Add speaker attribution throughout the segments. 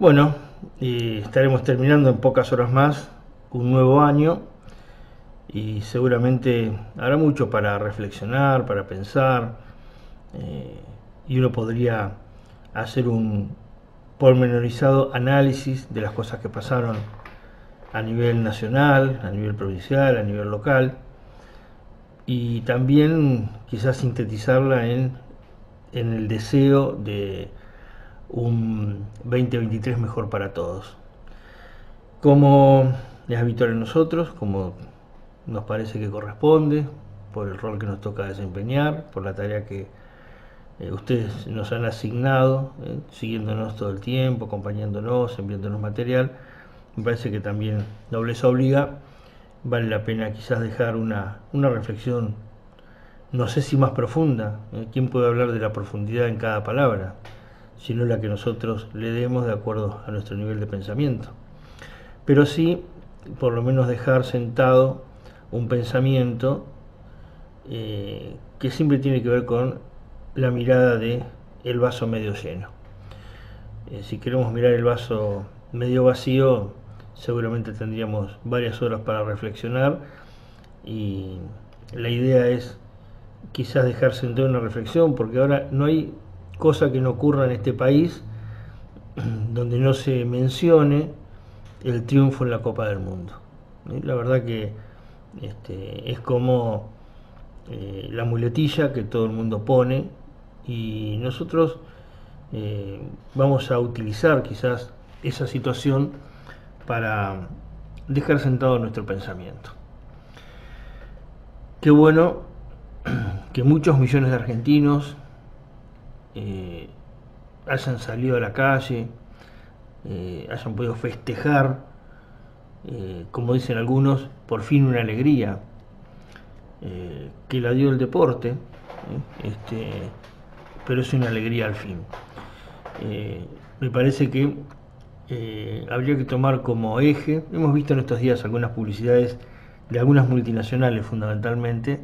Speaker 1: Bueno, estaremos terminando en pocas horas más un nuevo año y seguramente habrá mucho para reflexionar, para pensar eh, y uno podría hacer un pormenorizado análisis de las cosas que pasaron a nivel nacional, a nivel provincial, a nivel local y también quizás sintetizarla en, en el deseo de un 2023 mejor para todos. Como es habitual en nosotros, como nos parece que corresponde, por el rol que nos toca desempeñar, por la tarea que eh, ustedes nos han asignado, eh, siguiéndonos todo el tiempo, acompañándonos, enviándonos material, me parece que también no les obliga, vale la pena quizás dejar una, una reflexión, no sé si más profunda, eh, ¿quién puede hablar de la profundidad en cada palabra? Sino la que nosotros le demos de acuerdo a nuestro nivel de pensamiento. Pero sí, por lo menos dejar sentado un pensamiento eh, que siempre tiene que ver con la mirada de el vaso medio lleno. Eh, si queremos mirar el vaso medio vacío, seguramente tendríamos varias horas para reflexionar y la idea es quizás dejar sentado una reflexión, porque ahora no hay cosa que no ocurra en este país donde no se mencione el triunfo en la Copa del Mundo. La verdad que este, es como eh, la muletilla que todo el mundo pone y nosotros eh, vamos a utilizar quizás esa situación para dejar sentado nuestro pensamiento. Qué bueno que muchos millones de argentinos eh, hayan salido a la calle, eh, hayan podido festejar, eh, como dicen algunos, por fin una alegría que la dio el deporte, este, pero es una alegría al fin. me parece que habría que tomar como eje, hemos visto en estos días algunas publicidades de algunas multinacionales fundamentalmente,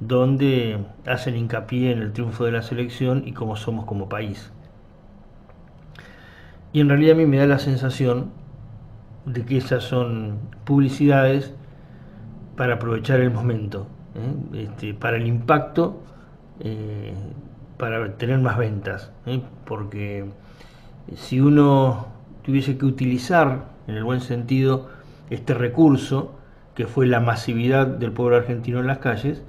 Speaker 1: donde hacen hincapié en el triunfo de la selección y cómo somos como país. Y en realidad a mí me da la sensación de que esas son publicidades para aprovechar el momento, ¿eh? este, para el impacto, eh, para tener más ventas, ¿eh? porque si uno tuviese que utilizar, en el buen sentido, este recurso, que fue la masividad del pueblo argentino en las calles,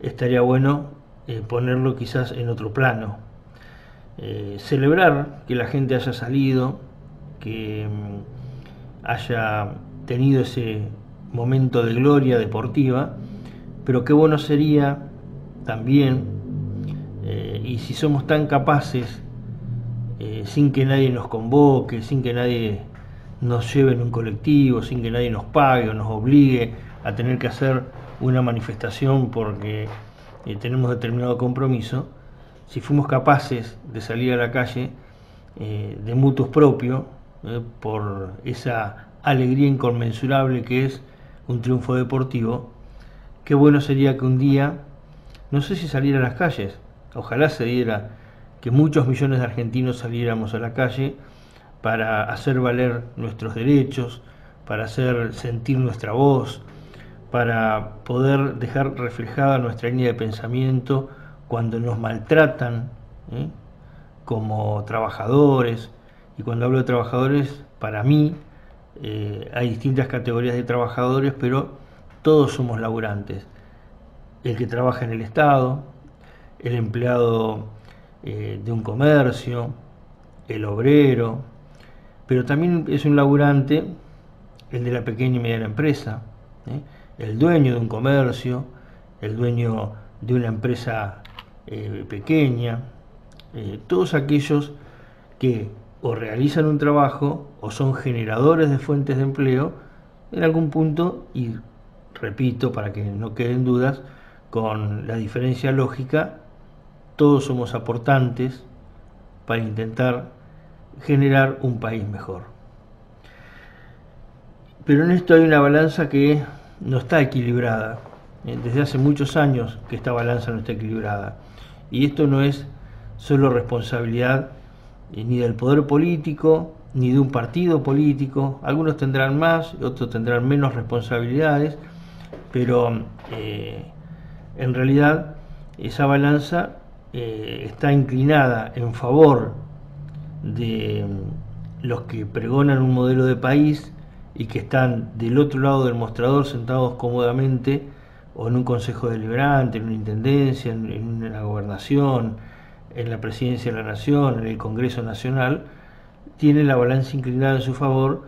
Speaker 1: estaría bueno eh, ponerlo quizás en otro plano. Eh, celebrar que la gente haya salido, que mm, haya tenido ese momento de gloria deportiva, pero qué bueno sería también, eh, y si somos tan capaces, sin que nadie nos convoque, sin que nadie nos lleve en un colectivo, sin que nadie nos pague o nos obligue a tener que hacer una manifestación porque eh, tenemos determinado compromiso, si fuimos capaces de salir a la calle eh, de mutuos propio, eh, por esa alegría inconmensurable que es un triunfo deportivo, qué bueno sería que un día, no sé si saliera a las calles, ojalá se diera que muchos millones de argentinos saliéramos a la calle para hacer valer nuestros derechos, para hacer sentir nuestra voz, para poder dejar reflejada nuestra línea de pensamiento cuando nos maltratan ¿eh? como trabajadores. Y cuando hablo de trabajadores, para mí eh, hay distintas categorías de trabajadores, pero todos somos laburantes. El que trabaja en el Estado, el empleado eh, de un comercio, el obrero, pero también es un laburante el de la pequeña y mediana empresa el dueño de un comercio, el dueño de una empresa eh, pequeña, eh, todos aquellos que o realizan un trabajo o son generadores de fuentes de empleo en algún punto y repito para que no queden dudas con la diferencia lógica todos somos aportantes para intentar generar un país mejor. Pero en esto hay una balanza que no está equilibrada. Eh, desde hace muchos años que esta balanza no está equilibrada. Y esto no es solo responsabilidad eh, ni del poder político, ni de un partido político. Algunos tendrán más, otros tendrán menos responsabilidades, pero eh, en realidad esa balanza está inclinada en favor de los que pregonan un modelo de país y que están del otro lado del mostrador sentados cómodamente o en un consejo deliberante, en una intendencia, en, una gobernación, en la presidencia de la nación, en el Congreso Nacional, tiene la balanza inclinada en su favor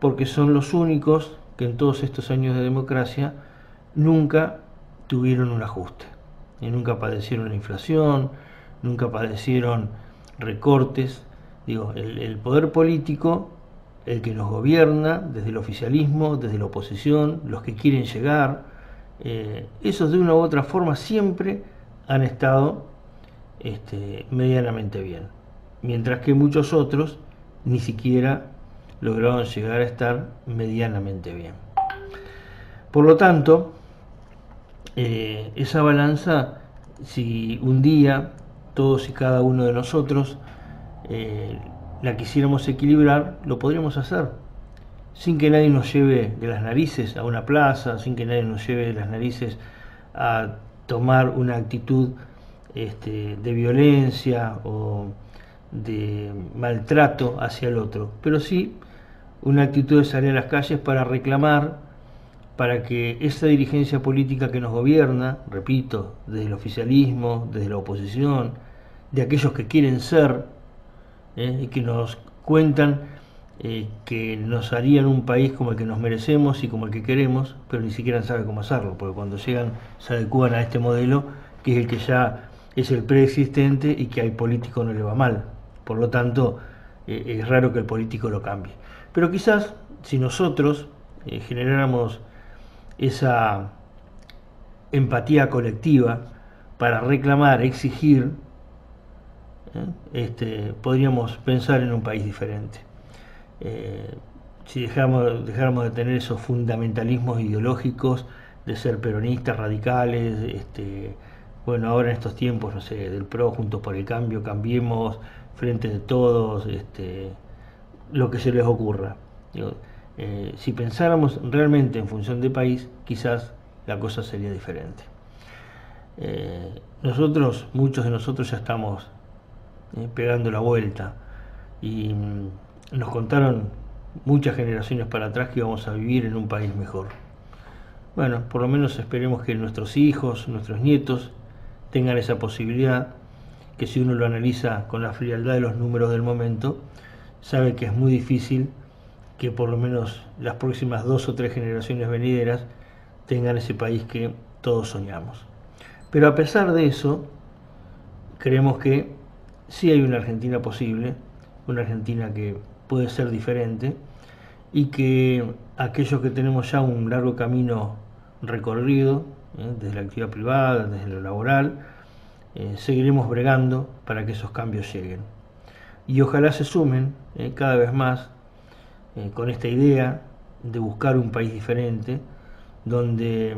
Speaker 1: porque son los únicos que en todos estos años de democracia nunca tuvieron un ajuste, y nunca padecieron la inflación, nunca padecieron recortes. Digo, el poder político el que nos gobierna, desde el oficialismo, desde la oposición, los que quieren llegar, eh, esos de una u otra forma siempre han estado este, medianamente bien, mientras que muchos otros ni siquiera lograron llegar a estar medianamente bien. Por lo tanto, eh, esa balanza, si un día todos y cada uno de nosotros eh, la quisiéramos equilibrar, lo podríamos hacer. Sin que nadie nos lleve de las narices a una plaza, sin que nadie nos lleve de las narices a tomar una actitud este, de violencia o de maltrato hacia el otro, pero sí una actitud de salir a las calles para reclamar, para que esa dirigencia política que nos gobierna, repito, desde el oficialismo, desde la oposición, de aquellos que quieren ser ¿eh? y que nos cuentan eh, que nos harían un país como el que nos merecemos y como el que queremos, pero ni siquiera saben cómo hacerlo, porque cuando llegan se adecuan a este modelo que es el que ya es el preexistente y que al político no le va mal. Por lo tanto, eh, es raro que el político lo cambie. Pero quizás si nosotros generáramos esa empatía colectiva para reclamar, exigir ¿eh? Este, podríamos pensar en un país diferente. Eh, si dejáramos, dejáramos de tener esos fundamentalismos ideológicos de ser peronistas, radicales, este, bueno, ahora en estos tiempos, no sé, del PRO, Juntos por el Cambio, cambiemos, frente de todos, este, lo que se les ocurra. Eh, si pensáramos realmente en función de país, quizás la cosa sería diferente. nosotros, muchos de nosotros ya estamos eh, pegando la vuelta. Y mm, nos contaron muchas generaciones para atrás que íbamos a vivir en un país mejor. Bueno, por lo menos esperemos que nuestros hijos, nuestros nietos tengan esa posibilidad, que si uno lo analiza con la frialdad de los números del momento, sabe que es muy difícil que por lo menos las próximas dos o tres generaciones venideras tengan ese país que todos soñamos. Pero a pesar de eso, creemos que sí hay una Argentina posible, una Argentina que puede ser diferente y que aquellos que tenemos ya un largo camino recorrido, ¿eh? desde la actividad privada, desde lo laboral, eh, seguiremos bregando para que esos cambios lleguen. Y ojalá se sumen ¿eh? cada vez más con esta idea de buscar un país diferente, donde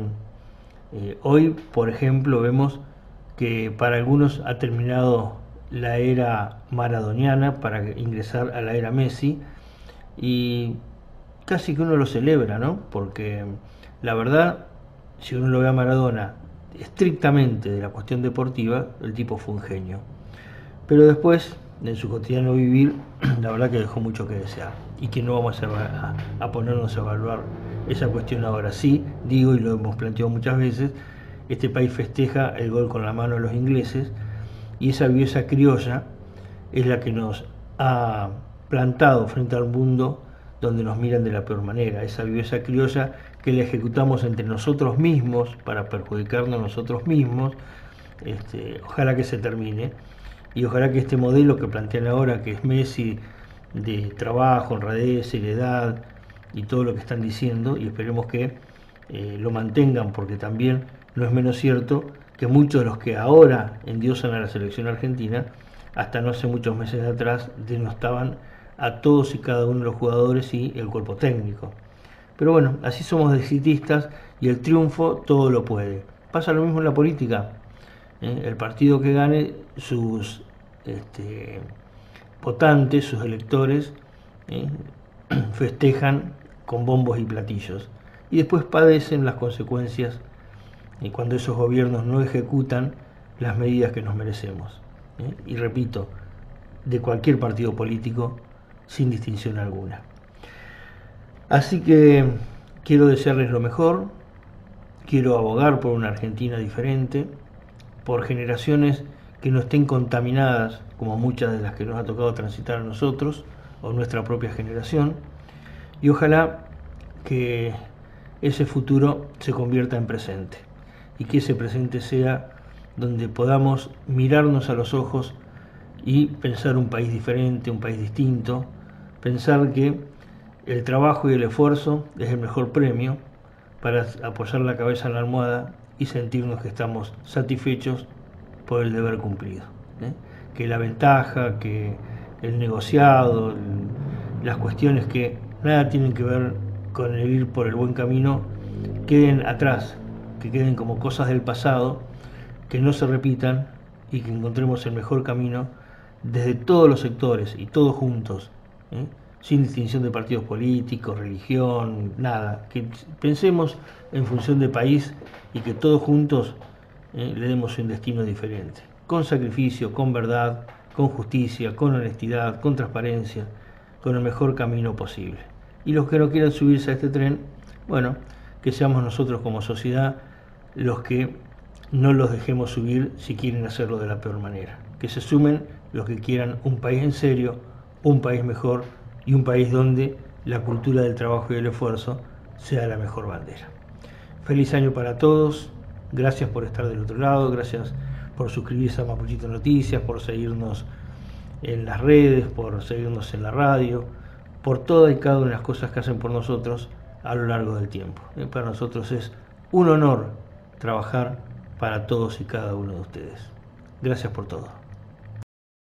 Speaker 1: hoy, por ejemplo, vemos que para algunos ha terminado la era maradoniana para ingresar a la era Messi y casi que uno lo celebra, ¿no? Porque la verdad, si uno lo ve a Maradona estrictamente de la cuestión deportiva, el tipo fue un genio. Pero después, en su cotidiano vivir, la verdad que dejó mucho que desear y que no vamos a, a ponernos a evaluar esa cuestión ahora. Sí, digo y lo hemos planteado muchas veces, este país festeja el gol con la mano de los ingleses, y esa viveza criolla es la que nos ha plantado frente al mundo donde nos miran de la peor manera, esa viveza criolla que la ejecutamos entre nosotros mismos para perjudicarnos nosotros mismos, este, ojalá que se termine. Y ojalá que este modelo que plantean ahora, que es Messi de trabajo, honradez, seriedad y todo lo que están diciendo, y esperemos que eh, lo mantengan porque también no es menos cierto que muchos de los que ahora endiosan a la selección argentina, hasta no hace muchos meses atrás, denostaban a todos y cada uno de los jugadores y el cuerpo técnico. Pero bueno, así somos decitistas y el triunfo todo lo puede. Pasa lo mismo en la política. ¿eh? El partido que gane, sus este, votantes, sus electores, ¿eh? festejan con bombos y platillos y después padecen las consecuencias y cuando esos gobiernos no ejecutan las medidas que nos merecemos. ¿eh? Y repito, de cualquier partido político, sin distinción alguna. Así que quiero desearles lo mejor, quiero abogar por una Argentina diferente, por generaciones que no estén contaminadas como muchas de las que nos ha tocado transitar a nosotros o nuestra propia generación, y ojalá que ese futuro se convierta en presente y que ese presente sea donde podamos mirarnos a los ojos y pensar un país diferente, un país distinto, pensar que el trabajo y el esfuerzo es el mejor premio para apoyar la cabeza en la almohada y sentirnos que estamos satisfechos por el deber cumplido. ¿eh? Que la ventaja, que el negociado, las cuestiones que nada tienen que ver con el ir por el buen camino, queden atrás, que queden como cosas del pasado, que no se repitan y que encontremos el mejor camino desde todos los sectores y todos juntos, ¿eh? sin distinción de partidos políticos, religión, nada, que pensemos en función de país y que todos juntos ¿eh? le demos un destino diferente, con sacrificio, con verdad, con justicia, con honestidad, con transparencia, con el mejor camino posible. Y los que no quieran subirse a este tren, bueno, que seamos nosotros como sociedad los que no los dejemos subir si quieren hacerlo de la peor manera. Que se sumen los que quieran un país en serio, un país mejor y un país donde la cultura del trabajo y el esfuerzo sea la mejor bandera. Feliz año para todos, gracias por estar del otro lado, gracias por suscribirse a Mapuchito Noticias, por seguirnos en las redes, por seguirnos en la radio, por todas y cada una de las cosas que hacen por nosotros a lo largo del tiempo. Eh, para nosotros es un honor trabajar para todos y cada uno de ustedes. Gracias por todo.